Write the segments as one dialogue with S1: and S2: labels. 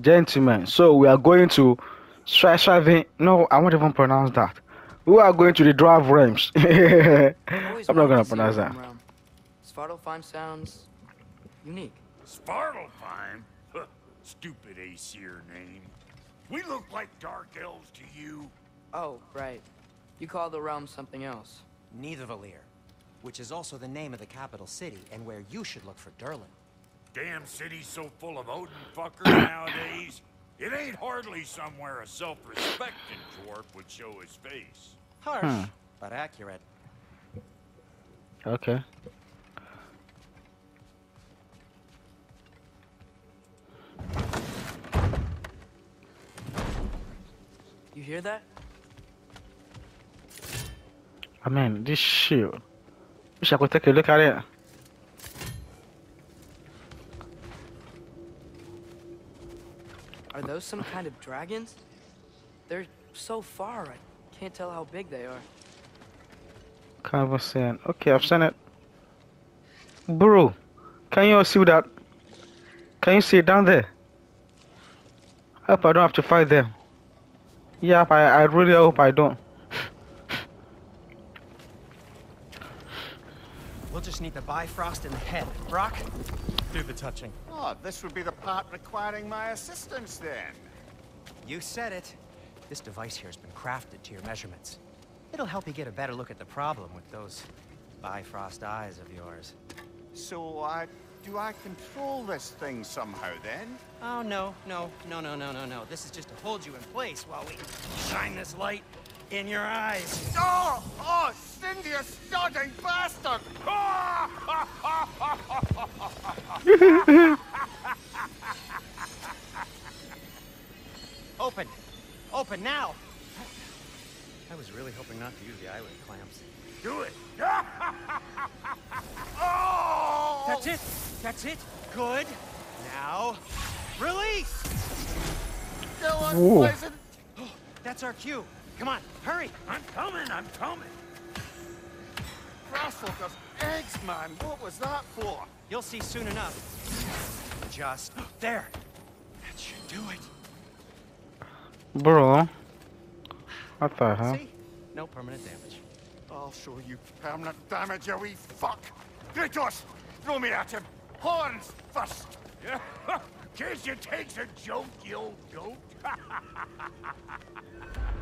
S1: gentlemen, so we are going to Strashavin. No, I won't even pronounce that. We are going to the Dwarf realms. I'm not gonna pronounce that.
S2: realm realm. Svartalfheim sounds unique.
S3: Svartalfheim? Huh, Stupid Aesir name. We look like dark elves to you.
S2: Oh, right. You call the realm something else.
S4: Nidavellir, which is also the name of the capital city and where you should look for Durlin.
S3: Damn city's so full of Odin fuckers nowadays. It ain't hardly somewhere a self-respecting dwarf would show his face.
S4: Harsh,
S1: Hmm.
S4: but accurate.
S1: okay.
S2: You hear that?
S1: I mean, this shield. Wish I could take a look at it.
S2: Are those some kind of dragons? They're so far, I can't tell how big they are.
S1: Conversation. Okay, I've seen it. Bro, can you all see that? Can you see it down there? I Hope I don't have to fight them. Yeah, I, I really hope I don't.
S4: We'll just need the Bifrost in the head. Brok, do the touching.
S5: Oh, this would be the part requiring my assistance then.
S4: You said it. This device here has been crafted to your measurements. It'll help you get a better look at the problem with those Bifrost eyes of yours.
S5: So, uh, do I control this thing somehow then?
S4: Oh, no, no, no, no, no, no, no. This is just to hold you in place while we shine this light in your eyes.
S5: Oh! Oh, Sindri, you sodding bastard!
S4: Open! Open now! I was really hoping not to use the eyelid clamps.
S3: Do it.
S5: Oh!
S4: That's it! That's it! Good! Now, release!
S5: Still
S1: Whoa.
S5: unpleasant.
S4: That's our cue. Come on, hurry!
S3: I'm coming, I'm coming.
S5: Grasshopper's eggs, man. What was that for?
S4: You'll see soon enough. Just there. That should do it.
S1: Bro. What the hell?
S4: See? No permanent damage.
S5: I'll show you permanent damage, you wee fuck. Kratos, throw me at him. Horns first.
S3: Yeah. Case you takes a joke, you old goat.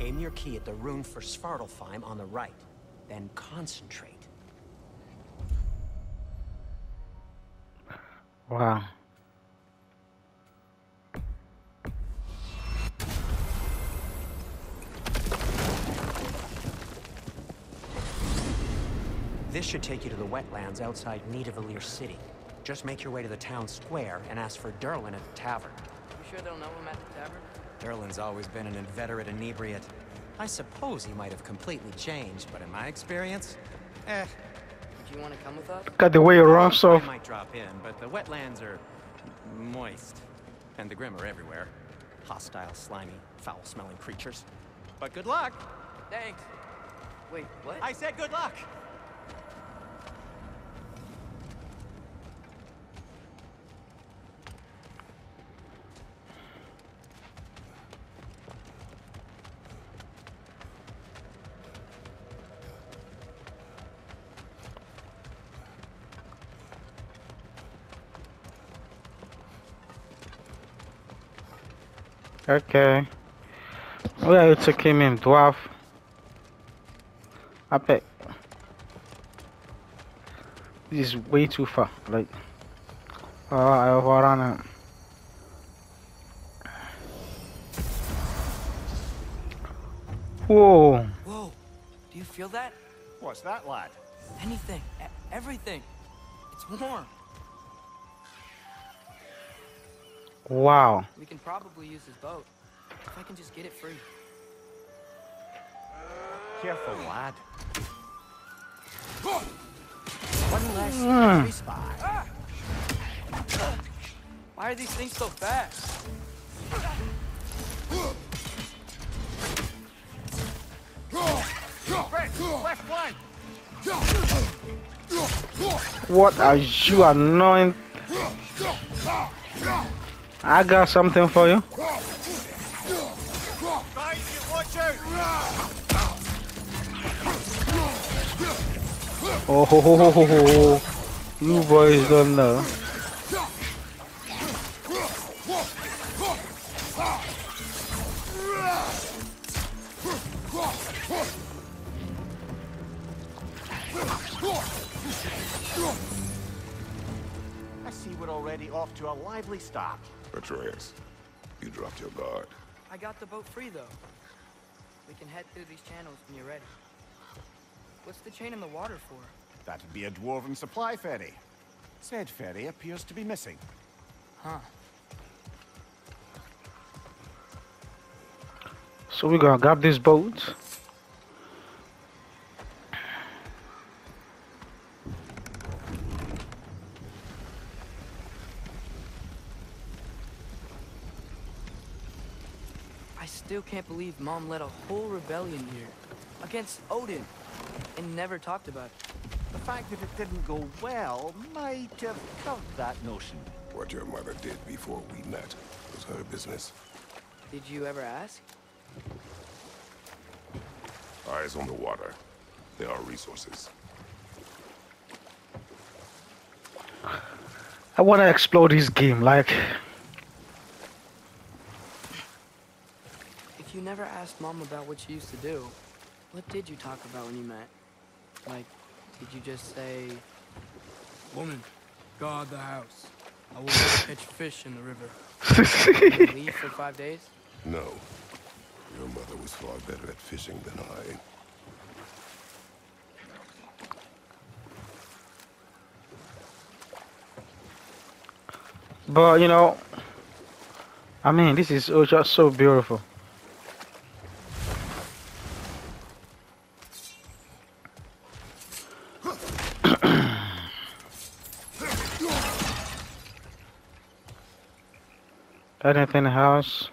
S4: aim your key at the rune for Svartalfheim on the right, then concentrate.
S1: Wow.
S4: This should take you to the wetlands outside Nidavellir City. Just make your way to the town square and ask for Durlin at the tavern.
S2: You sure they'll know him at the tavern?
S4: Durlin's always been an inveterate inebriate. I suppose he might have completely changed, but in my experience, eh.
S2: Do you want to come with us?
S1: Look at the way it runs
S4: I
S1: off.
S4: might drop in, but the wetlands are moist. And the Grim are everywhere. Hostile, slimy, foul-smelling creatures. But good luck!
S2: Thanks. Wait, what?
S4: I said good luck!
S1: Okay. Where are you taking him, dwarf? I bet. This is way too far. Like, oh, I overran it. Whoa.
S2: Whoa. Do you feel that?
S5: What's that, lad?
S2: Anything. E- everything. It's warm.
S1: Wow.
S2: We can probably use this boat. If I can just get it free.
S5: Careful, lad. One less
S1: Mm.
S5: spy.
S2: Why are these things so fast?
S5: Right, left flank.
S1: What are you annoying? I got something for you. Oh ho ho ho ho ho. You boys don't know.
S5: I see we're already off to a lively start.
S6: Atreus, you dropped your guard.
S2: I got the boat free though. We can head through these channels when you're ready. What's the chain in the water for?
S5: That'd be a dwarven supply ferry. Said ferry appears to be missing.
S2: Huh.
S1: So we're gonna grab this boat.
S2: I still can't believe Mom led a whole rebellion here. Against Odin. And never talked about it.
S5: The fact that it didn't go well might have covered that notion.
S6: What your mother did before we met was her business.
S2: Did you ever ask?
S6: Eyes on the water. There are resources.
S1: I wanna explore this game, like
S2: If you never asked Mom about what you used to do, what did you talk about when you met? Like, did you just say, Woman, guard the house. I will catch fish in the river. And leave for five days?
S6: No. Your mother was far better at fishing than I.
S1: but you know I mean this is oh, just so beautiful. The house?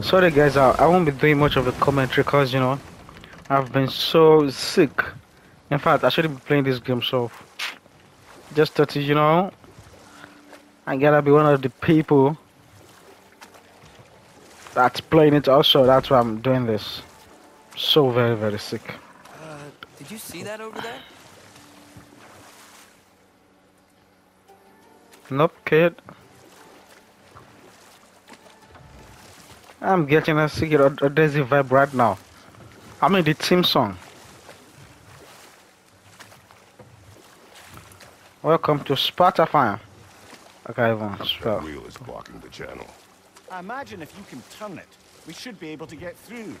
S1: Sorry guys, I, I won't be doing much of a commentary because you know I've been so sick. In fact, I shouldn't be playing this game so just that you know I gotta be one of the people that's playing it also. That's why I'm doing this. So very very sick.
S2: Uh, did you see that over there?
S1: Nope, kid. I'm getting a secret Odyssey vibe right now. I'm in the team song. Welcome to Spotify. I can't even
S6: The
S1: spell.
S6: wheel is blocking the channel.
S5: I imagine if you can turn it, we should be able to get through.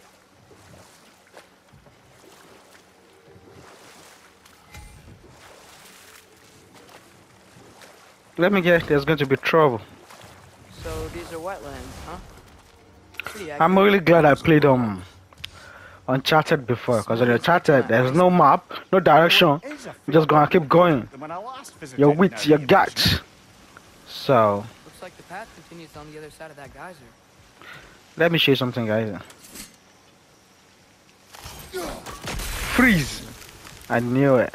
S1: Let me guess, there's going to be trouble.
S2: So these are wetlands, huh?
S1: I'm really glad I played um Uncharted before, because on Uncharted there's no map, no direction. You're just gonna keep going.
S5: I
S1: Your wit, your
S5: Narnia Mansion.
S1: guts. So
S2: Looks like the path continues on the other side of that geyser.
S1: let me show you something, guys. Freeze! I knew it.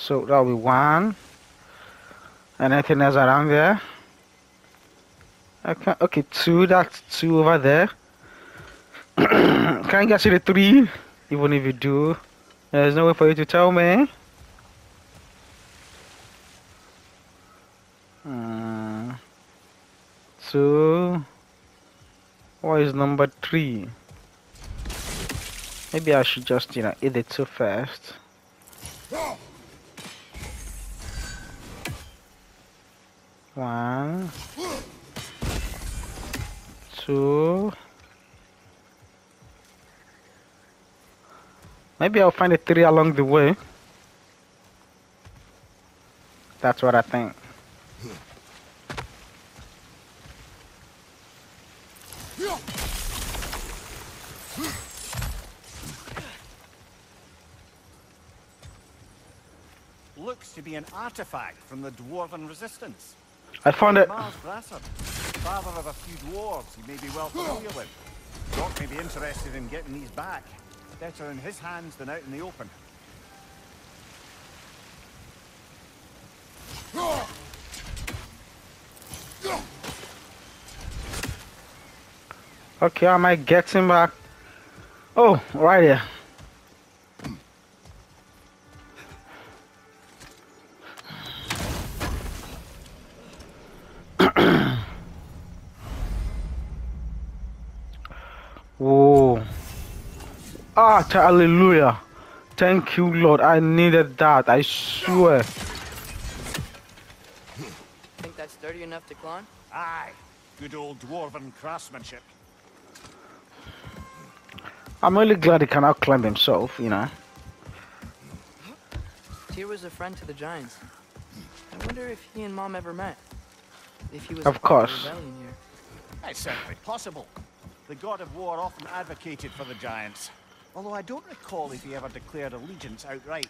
S1: So that'll be one. Anything else around there? Okay, okay, two. That's two over there. can't guys see the three? Even if you do, there's no way for you to tell me. Uh, two. What is number three? Maybe I should just, you know, eat it too fast. One, two. Maybe I'll find a three along the way. That's what I think.
S5: Looks to be an artifact from the Dwarven Resistance.
S1: I found it.
S5: Mars Brasser, father of a few dwarves you may be well familiar with. Doc may be interested in getting these back. Better in his hands than out in the open.
S1: Okay, I might get him back. Oh, right here. Hallelujah. Thank you, Lord. I needed that. I swear.
S2: Think that's sturdy enough to climb?
S5: Aye, good old Dwarven craftsmanship.
S1: I'm really glad he can outclimb himself, you know.
S2: Tyr was a friend to the Giants. I wonder if he and Mom ever met. If he was
S1: Of
S2: a part the
S1: course.
S2: rebellion here.
S5: It's certainly possible. The god of war often advocated for the giants. Although I don't recall if he ever declared allegiance outright.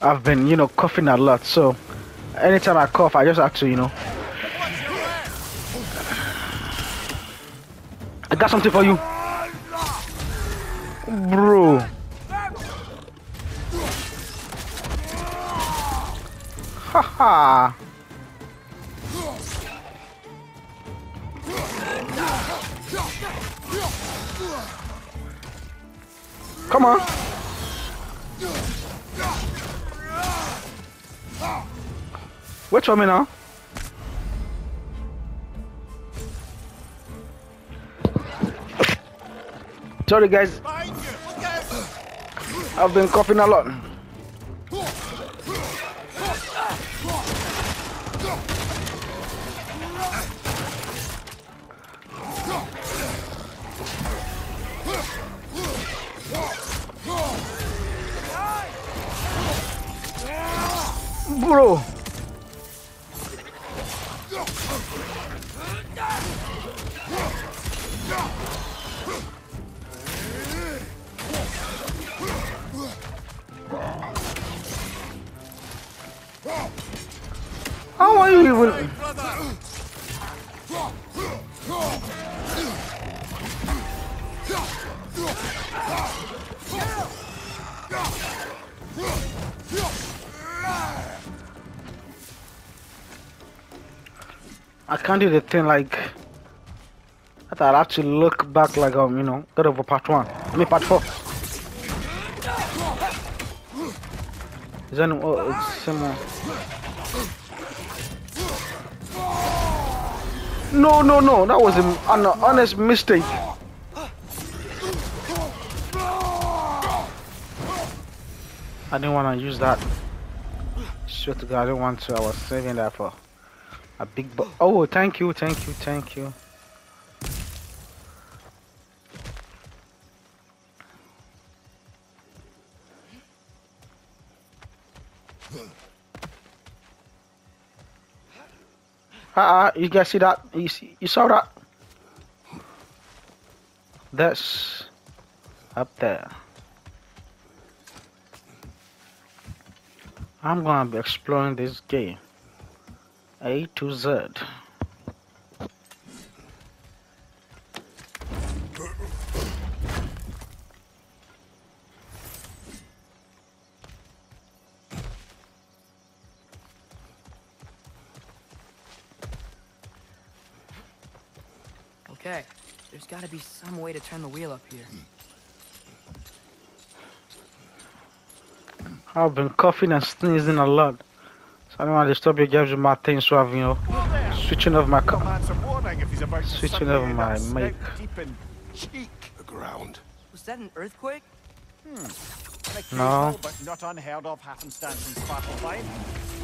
S1: I've been, you know, coughing a lot, so anytime I cough, I just have to, you know. I got something for you. Bro. Haha. Come on. Wait for me now. Sorry guys! I've been coughing a lot. How are you even? I can't do the thing like. I thought I'd have to look back like um, you know, God over part one. I mean part four. Is any oh it's similar. No no no that was an, honest mistake. I didn't want to use that. Swear to God, I didn't want to. I was saving that for a big Oh, thank you, thank you, thank you. Ah, uh, you guys see that? You see, you saw that? That's up there. I'm gonna be exploring this game. A to Z.
S2: Okay, there's gotta be some way to turn the wheel up here.
S1: I've been coughing and sneezing a lot. So I don't want to disturb you guys with my things, so I've, you know, switching off my cup.
S5: Commands a warning if he's about to
S1: Switching
S5: suddenly
S1: over my
S5: up snout
S1: mic.
S5: In cheek.
S6: The ground.
S2: Was that an earthquake? Hmm.
S5: An occasional
S1: No.
S5: but not unheard of happenstance in Svartalfheim.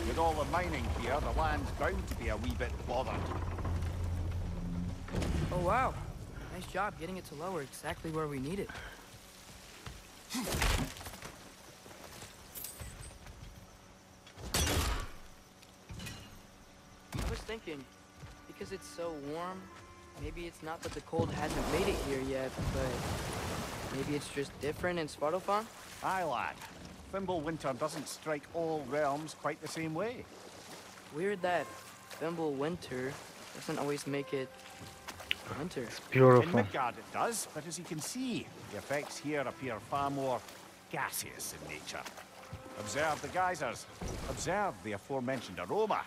S5: With all the mining here, the land's bound to be a wee bit bothered.
S2: Oh wow. Nice job getting it to lower exactly where we need it. I was thinking, because it's so warm, maybe it's not that the cold hasn't made it here yet, but maybe it's just different in Svartalfheim?
S5: Aye, lad. Fimbulwinter doesn't strike all realms quite the same way.
S2: Weird that Fimbulwinter doesn't always make it winter.
S5: In
S1: Beautiful.
S5: Midgard it does, but as you can see, the effects here appear far more gaseous in nature. Observe the geysers. Observe the aforementioned aroma.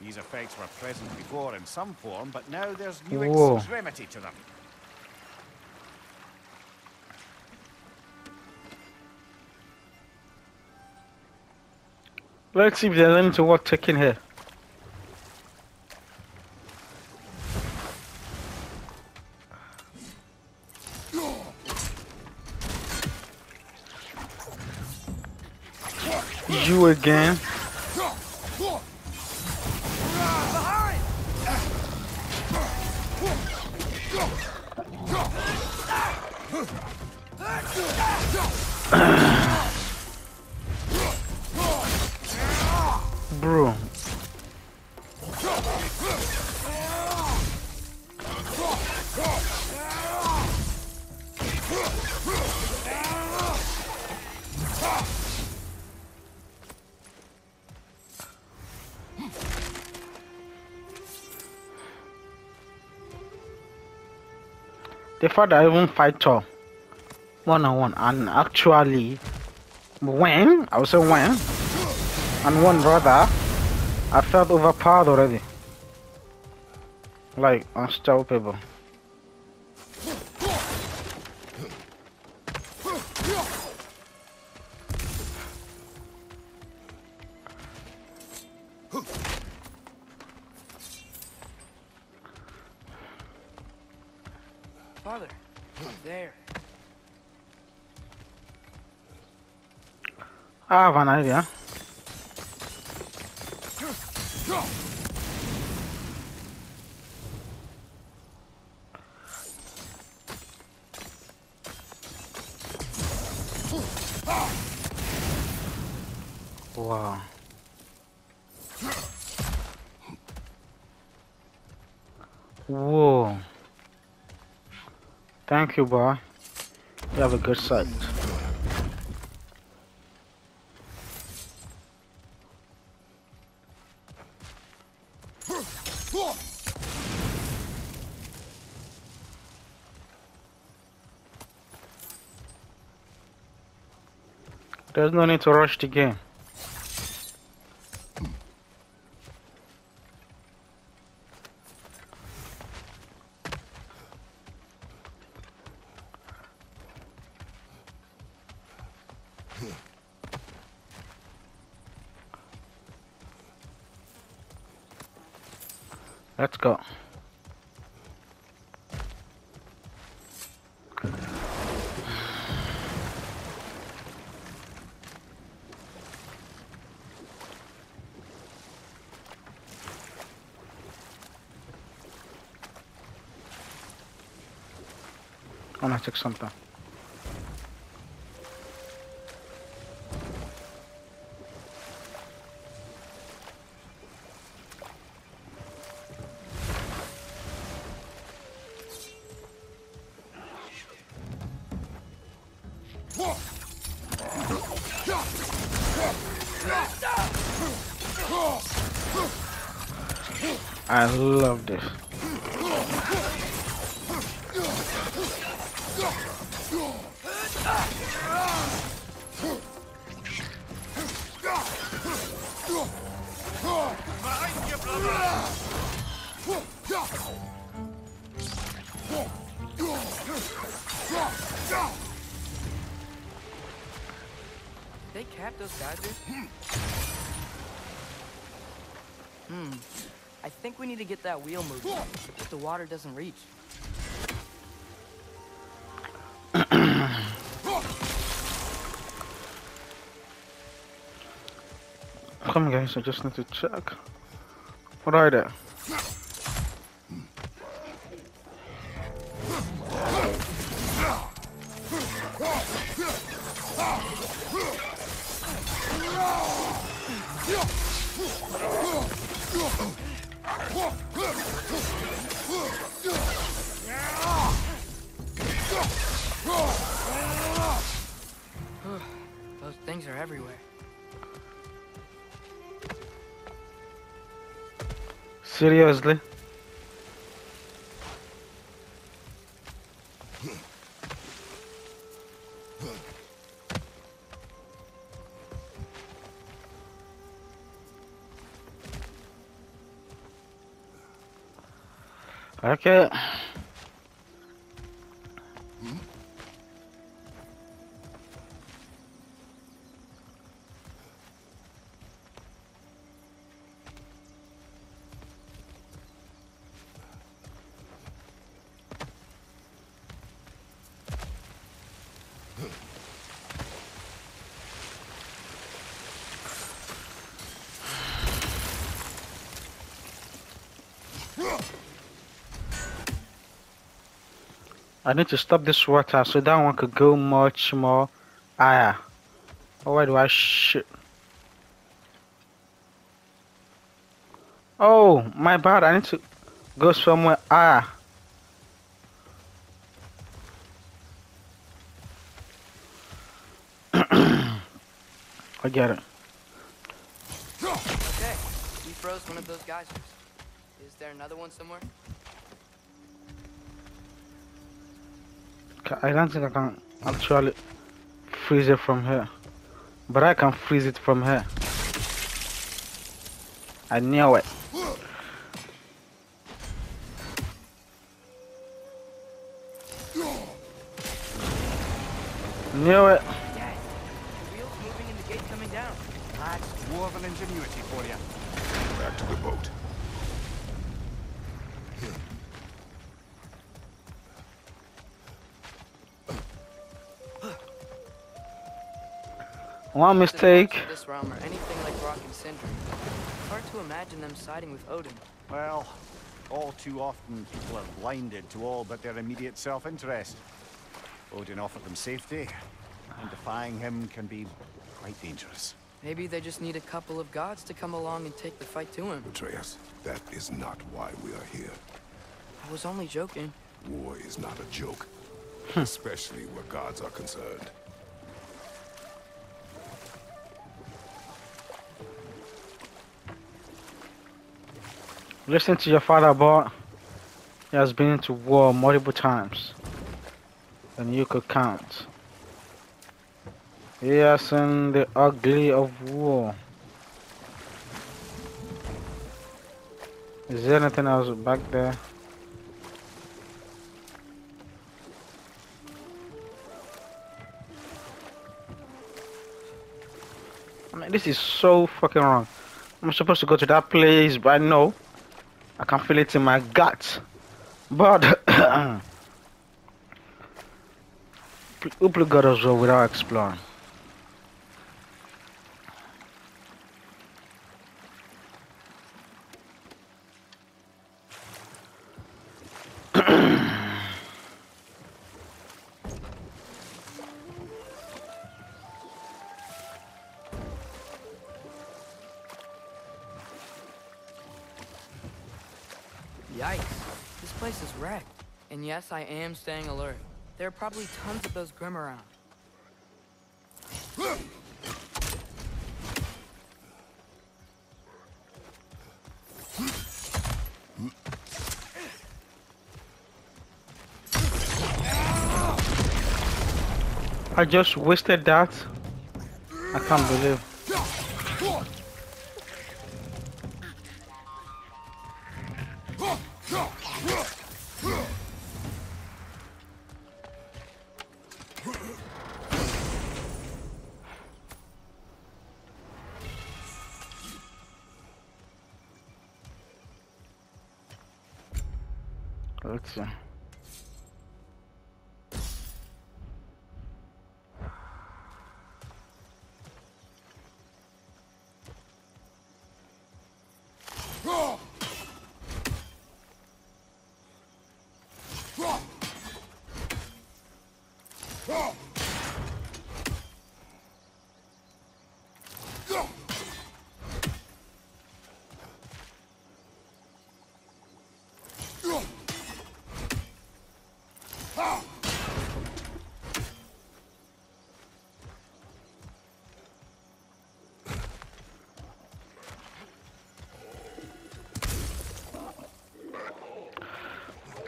S5: These effects were present before in some form, but now there's new
S1: Whoa.
S5: extremity to them.
S1: Let's see if there's anything worth taking here. You again? Bro. The fact that I even fight Thor one on one and actually when I would say when and one rather I felt overpowered already. Like unstoppable. I have an. Wow. Thank you, boy. You have a good sight. There's no need to rush the game. Let's go. I wanna something. I love this.
S2: to get that wheel moving, but the water doesn't reach.
S1: Come on guys, I just need to check. What are they? Seriously? Okay. I need to stop this water so that one could go much more higher. Oh, why do I shit? Oh, my bad. I need to go somewhere higher. I get it.
S2: Okay, we froze one of those geysers. Is there another one somewhere?
S1: I don't think I can actually freeze it from here. But I can freeze it from here. I knew it. Knew it. One mistake.
S2: This realm are anything like Brok and Sindri. Hard to imagine them siding with Odin.
S5: Well, all too often people are blinded to all but their immediate self-interest. Odin offered them safety, and defying him can be quite dangerous.
S2: Maybe they just need a couple of gods to come along and take the fight to him.
S6: Atreus, that is not why we are here.
S2: I was only joking.
S6: War is not a joke. Hmm. Especially where gods are concerned.
S1: Listen to your father, boy. He has been into war multiple times. And you could count. He has seen the ugly of war. Is there anything else back there? I mean, this is so fucking wrong. I'm supposed to go to that place, but no. I can feel it in my gut. But play God as well without exploring?
S2: yes, I am staying alert. There are probably tons of those Grim around.
S1: I just wasted that. I can't believe.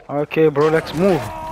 S1: Okay, bro, let's move.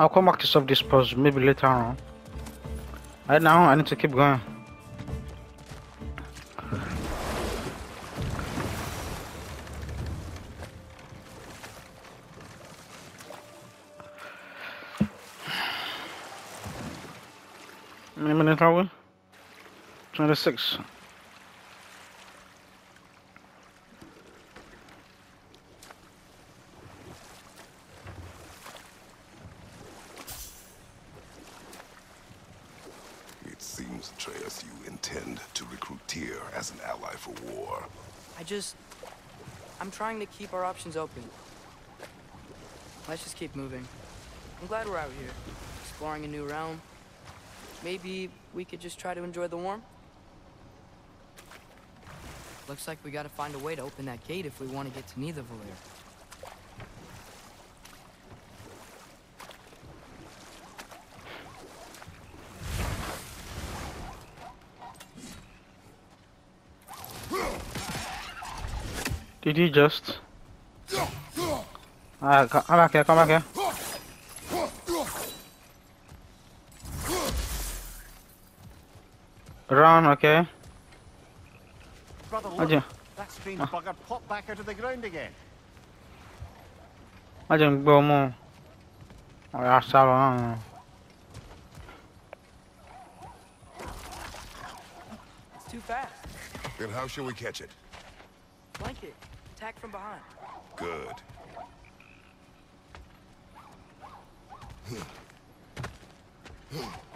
S1: I'll come back to solve this puzzle maybe later on. Right now, I need to keep going. 26.
S6: It seems, Atreus, you intend to recruit Tyr as an ally for war.
S2: I just... I'm trying to keep our options open. Let's just keep moving. I'm glad we're out here, exploring a new realm. Maybe we could just try to enjoy the warmth? Looks like we gotta find a way to open that gate if we want to get to Nidavellir.
S1: Did he just? Alright, come back here, come back here. Run, okay.
S5: Brother, look.
S1: Aja,
S5: That strange ah. bugger popped back out of the ground again.
S1: I aja gbọ́ mọ́. Ọ̀rẹ́ aṣáájú náà.
S2: It's too fast.
S6: Then how shall we catch it?
S2: Blanket. it. Attack from behind.
S6: Good.
S2: Gotta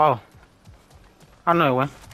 S1: Oh. I know it went.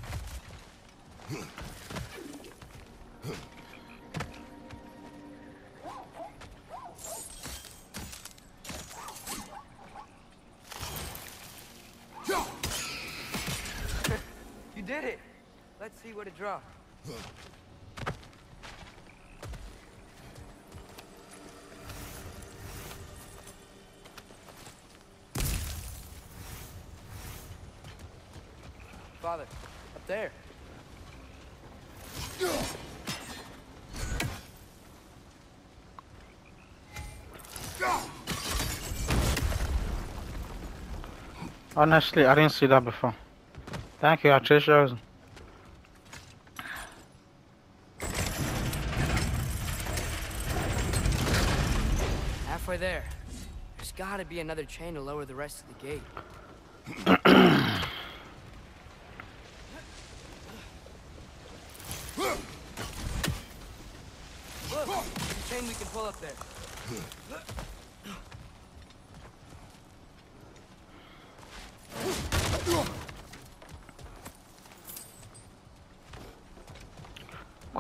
S1: Honestly, I didn't see that before. Thank you, Atricia.
S2: Halfway there. There's gotta be another chain to lower the rest of the gate. Look, there's chain we can pull up there.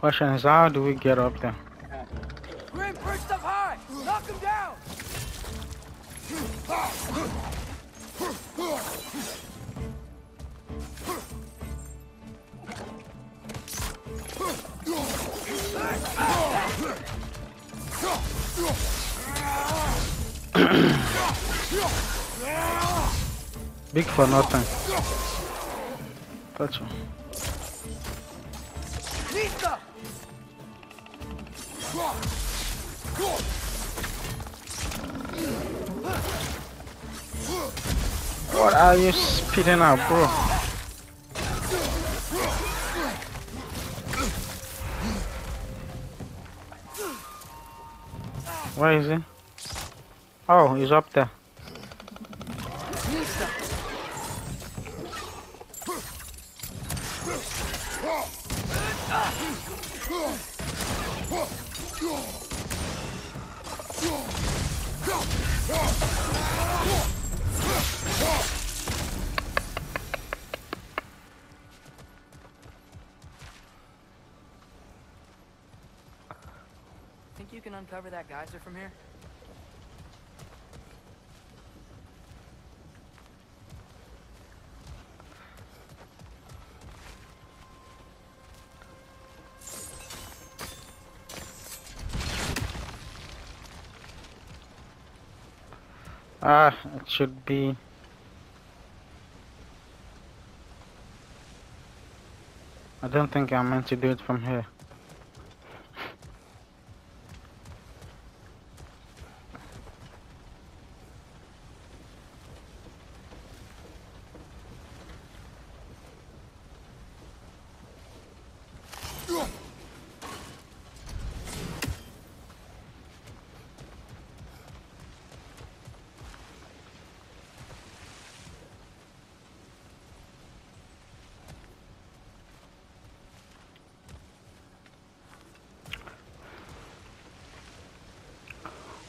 S1: Question is, how do we get up there?
S2: Grim, perched up high! Knock him down!
S1: Big for nothing. Gotcha.
S2: Nista!
S1: What are you spitting out, bro? Where is he? Oh, he's up there.
S2: From here?
S1: Ah, it should be. I don't think I'm meant to do it from here.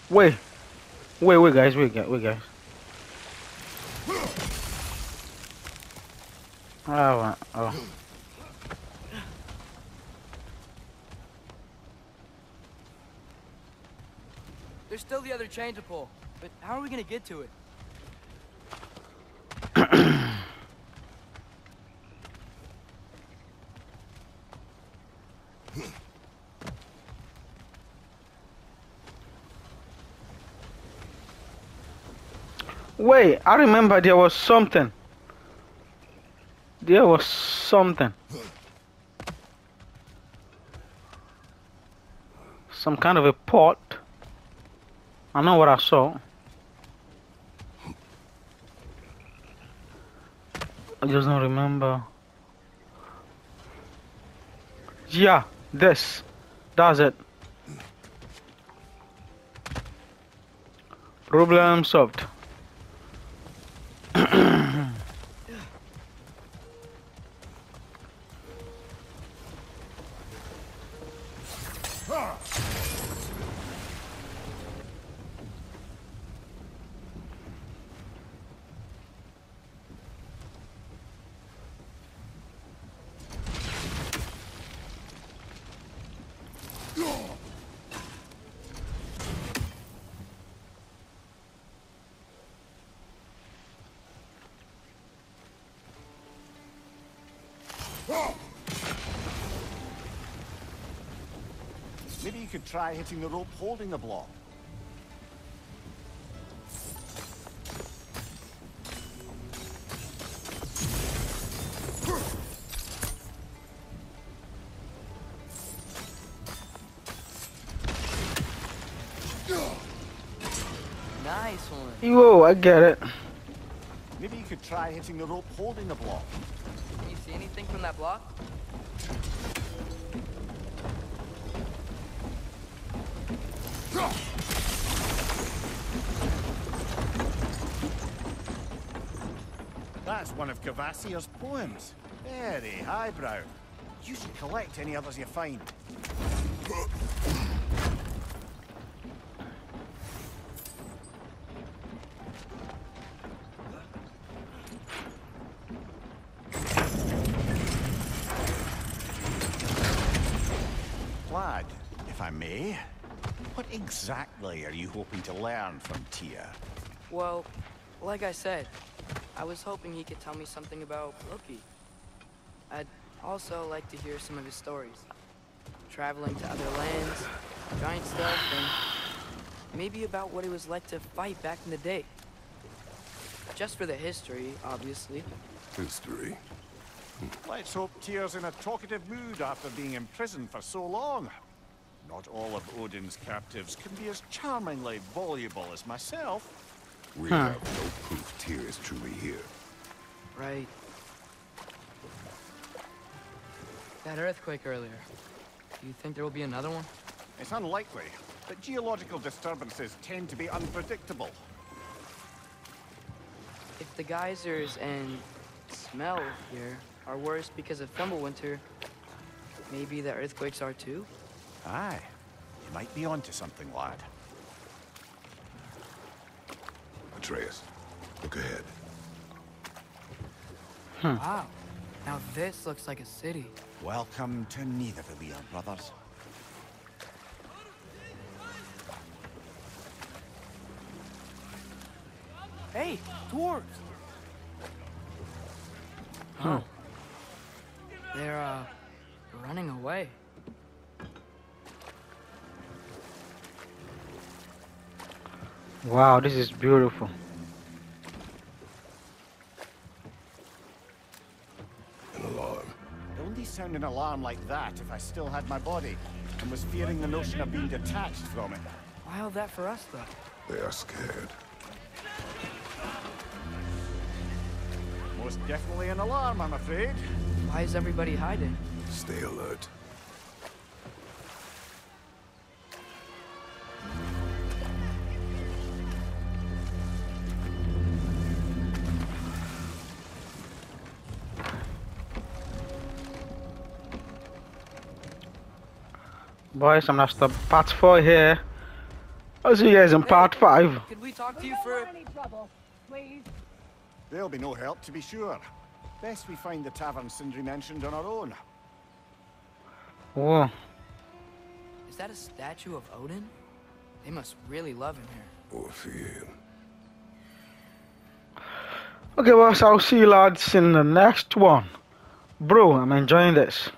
S1: Wait, wait, wait, guys, wait, guys, wait, guys. Oh, oh.
S2: There's still the other chain to pull, but how are we gonna get to it?
S1: Wait, I remember there was something. There was something. Some kind of a pot. I know what I saw. I just don't remember. Yeah, this. Does it. Problem solved.
S5: Could try hitting the rope holding the block.
S2: Nice one.
S1: Whoa, I get it.
S5: Maybe you could try hitting the rope holding the block.
S2: Can you see anything from that block?
S5: That's one of Kvasir's poems. Very highbrow. You should collect any others you find. Hoping to learn from Tyr?
S2: Well, like I said, I was hoping he could tell me something about Loki. I'd also like to hear some of his stories. Traveling to other lands, giant stuff, and maybe about what it was like to fight back in the day. Just for the history, obviously.
S6: History. Hmm.
S5: Let's hope Tyr's in a talkative mood after being imprisoned for so long. Not all of Odin's captives can be as charmingly voluble as myself.
S6: We
S1: Huh.
S6: have no proof Tyr is truly here.
S2: Right. That earthquake earlier. Do you think there will be another one?
S5: It's unlikely, but geological disturbances tend to be unpredictable.
S2: If the geysers and smell here are worse because of Fimbulwinter, maybe the earthquakes are too?
S5: Aye, you might be onto something, lad.
S6: Atreus, look ahead.
S2: Wow. Now this looks like a city.
S5: Welcome to Nidavellir, brothers.
S2: Hey, dwarves!
S1: Huh.
S2: They're, uh, running away.
S1: Wow, this is beautiful.
S6: An alarm.
S5: I'd only sound an alarm like that if I still had my body, and was fearing the notion of being detached from it.
S2: Why all that for us, though?
S6: They are scared.
S5: Most definitely an alarm, I'm afraid.
S2: Why is everybody hiding?
S6: Stay alert.
S1: Boys, I'm not the part 4 here. I'll see you guys in part 5.
S2: Could we talk to you for...
S7: any trouble, please.
S5: There'll be no help, to be sure. Best we find the tavern Sindri mentioned on our own.
S1: Whoa.
S2: Is that a statue of Odin? They must really love him here.
S6: Or fear him.
S1: Okay, boys, I'll see you lads in the next one. Bro, I'm enjoying this.